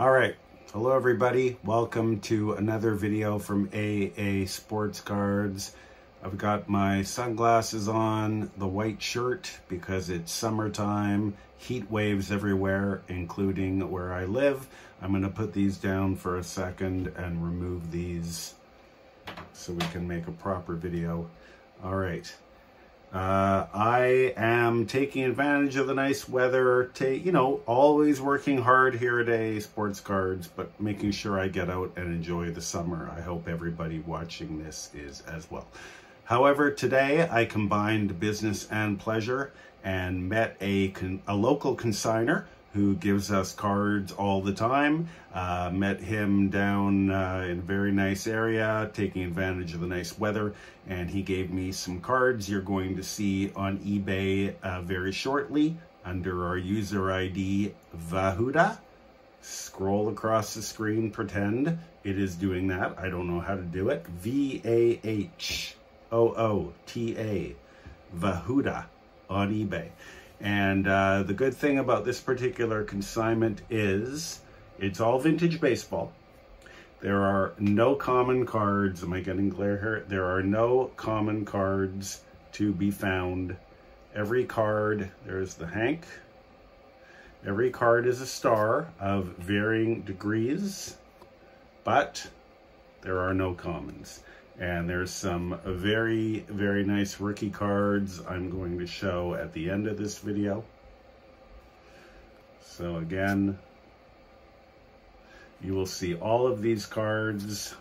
All right. Hello, everybody. Welcome to another video from AA Sports Cards. I've got my sunglasses on, the white shirt because it's summertime, heat waves everywhere, including where I live. I'm going to put these down for a second and remove these so we can make a proper video. All right. Uh, I am taking advantage of the nice weather, to, you know, always working hard here at Sports Cards, but making sure I get out and enjoy the summer. I hope everybody watching this is as well. However, today I combined business and pleasure and met a, a local consigner who gives us cards all the time. Uh, met him down uh, in a very nice area, taking advantage of the nice weather, and he gave me some cards you're going to see on eBay uh, very shortly under our user ID Vahoota. Scroll across the screen, pretend it is doing that. I don't know how to do it. V-A-H-O-O-T-A, Vahoota on eBay. And uh, the good thing about this particular consignment is it's all vintage baseball. There are no common cards. Am I getting glare here? There are no common cards to be found. Every card, there's the Hank. Every card is a star of varying degrees, but there are no commons. And there's some very, very nice rookie cards I'm going to show at the end of this video. So again, you will see all of these cards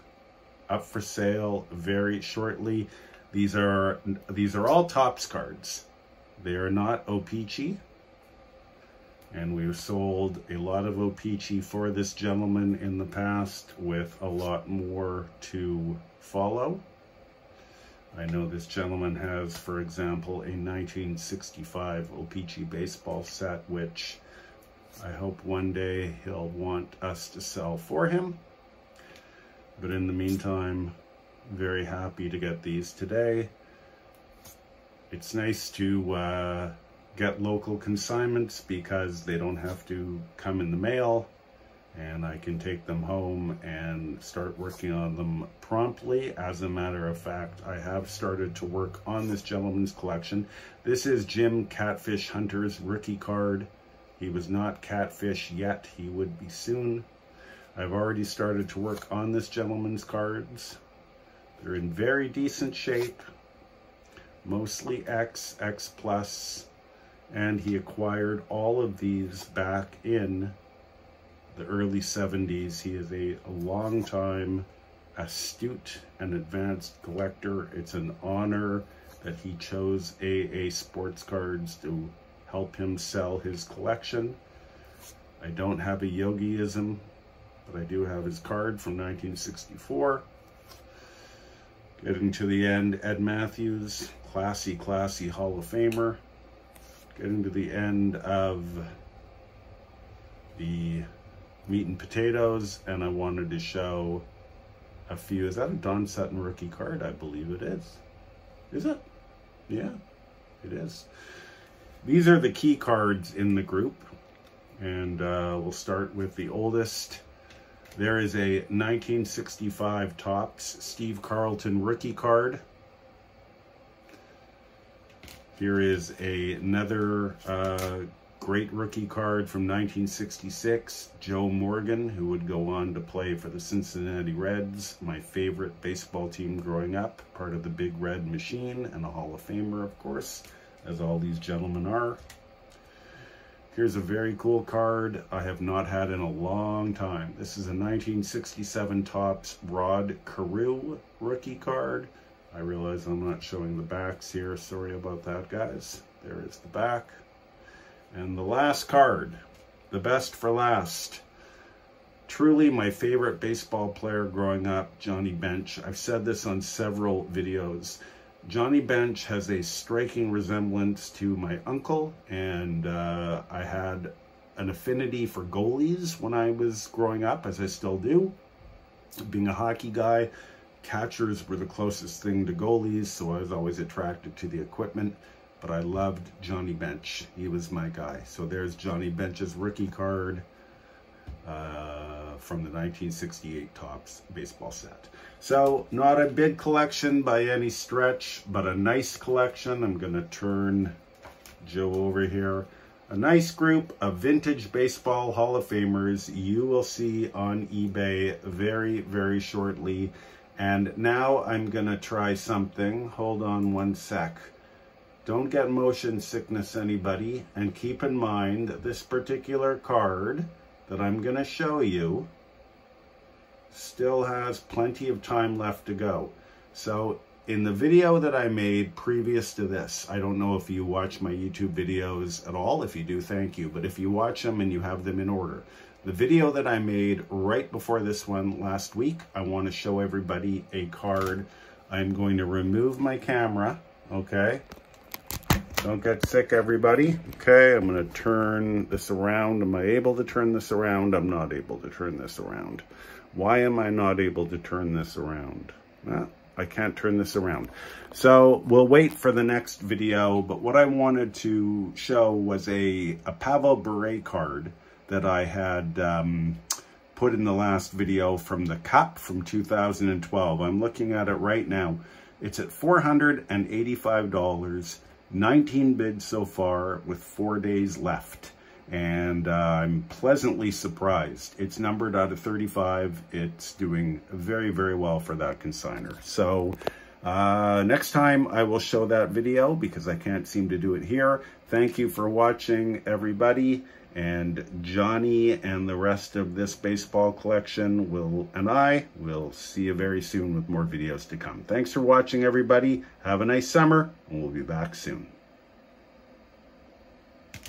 up for sale very shortly. These are these are all Topps cards. They are not O-Pee-Chee. And we've sold a lot of O-Pee-Chee for this gentleman in the past with a lot more to follow. I know this gentleman has, for example, a 1965 O-Pee-Chee baseball set, which I hope one day he'll want us to sell for him. But in the meantime, very happy to get these today. It's nice to uh, get local consignments because they don't have to come in the mail and I can take them home and start working on them promptly. As a matter of fact, I have started to work on this gentleman's collection. This is Jim Catfish Hunter's rookie card. He was not Catfish yet. He would be soon. I've already started to work on this gentleman's cards. They're in very decent shape, mostly X, X plus, and he acquired all of these back in the early 70s. He is a, a long time astute and advanced collector. It's an honor that he chose AA Sports Cards to help him sell his collection. I don't have a Yogiism, but I do have his card from 1964. Getting to the end, Ed Mathews, classy, classy Hall of Famer. Getting to the end of the meat and potatoes, and I wanted to show a few. Is that a Don Sutton rookie card? I believe it is. Is it? Yeah, it is. These are the key cards in the group, and uh, we'll start with the oldest. There is a 1965 Topps Steve Carlton rookie card. Here is a, another uh, great rookie card from 1966, Joe Morgan, who would go on to play for the Cincinnati Reds, my favorite baseball team growing up, part of the Big Red Machine, and a Hall of Famer, of course, as all these gentlemen are. Here's a very cool card I have not had in a long time. This is a 1967 Topps Rod Carew rookie card. I realize I'm not showing the backs here. Sorry about that, guys. There is the back. And the last card, the best for last. Truly my favorite baseball player growing up, Johnny Bench. I've said this on several videos. Johnny Bench has a striking resemblance to my uncle, and uh, I had an affinity for goalies when I was growing up, as I still do. Being a hockey guy, catchers were the closest thing to goalies, so I was always attracted to the equipment but I loved Johnny Bench. He was my guy. So there's Johnny Bench's rookie card. Uh, from the 1968 Topps baseball set. So not a big collection by any stretch, but a nice collection. I'm going to turn Joe over here. A nice group of vintage baseball Hall of Famers you will see on eBay very, very shortly. And now I'm to try something. Hold on one sec. Don't get motion sickness, anybody. And keep in mind that this particular card that I'm to show you still has plenty of time left to go. So in the video that I made previous to this, I don't know if you watch my YouTube videos at all. If you do, thank you. But if you watch them and you have them in order, the video that I made right before this one last week, I want to show everybody a card. I'm going to remove my camera, okay? Don't get sick, everybody. Okay, I'm going to turn this around. Am I able to turn this around? I'm not able to turn this around. Why am I not able to turn this around? Well, I can't turn this around. So we'll wait for the next video, but what I wanted to show was a, a Pavel Bure card that I had um, put in the last video from the Cup from 2012. I'm looking at it right now. It's at $485, 19 bids so far with four days left and uh, I'm pleasantly surprised. It's numbered out of 35. It's doing very, very well for that consigner. So uh, next time I will show that video because I can't seem to do it here. Thank you for watching, everybody. And Johnny and the rest of this baseball collection will and I will see you very soon with more videos to come. Thanks for watching, everybody. Have a nice summer, and we'll be back soon.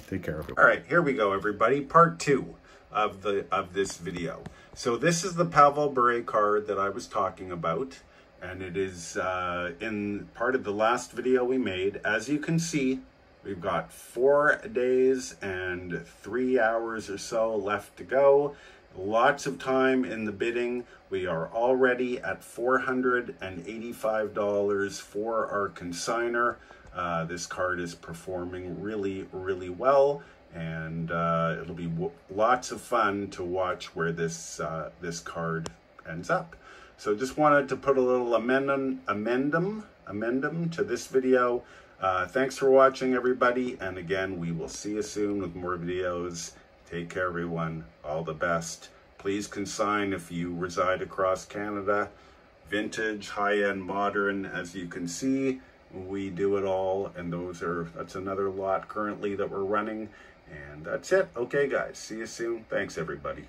Take care. All right, here we go, everybody. Part two of the of this video. So this is the Pavel Bure card that I was talking about, and it is uh, in part of the last video we made. As you can see, we've got four days and three hours or so left to go. Lots of time in the bidding. We are already at $485 for our consigner. Uh, this card is performing really, really well, and uh, it'll be lots of fun to watch where this uh, this card ends up. So just wanted to put a little amendum, amendum, amendum to this video. Uh, thanks for watching, everybody, and again, we will see you soon with more videos. Take care, everyone. All the best. Please consign if you reside across Canada. Vintage, high-end, modern, as you can see we do it all and those are that's another lot currently that we're running and that's it okay guys see you soon thanks everybody